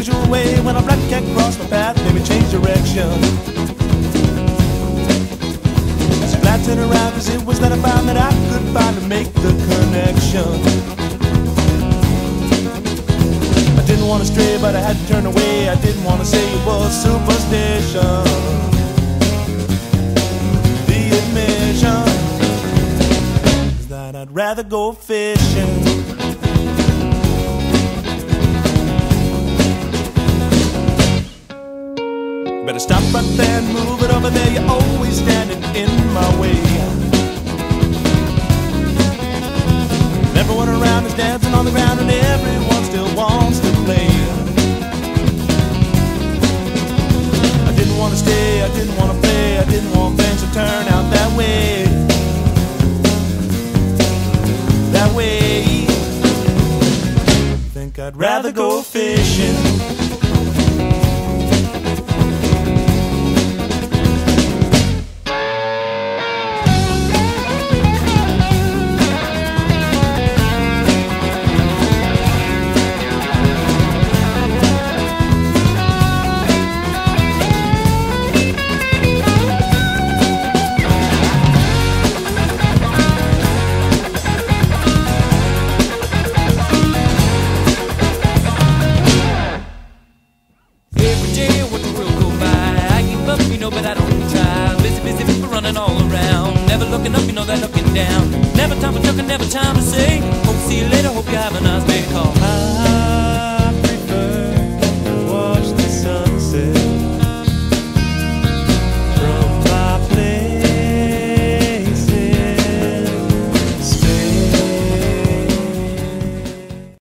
usual way. When a black cat crossed my path, made me change direction. Glad to around, cause it was then I found that I could finally make the connection. I didn't want to stray, but I had to turn away. I didn't want to say it was superstition. The admission is that I'd rather go fishing. Better stop right there and move it over there. You're always standing in my way. Everyone around is dancing on the ground and everyone still wants to play. I didn't want to stay, I didn't want to play, I didn't want things to turn out that way. That way. Think I'd rather go fishing. Looking up, you know, they're looking down. Never time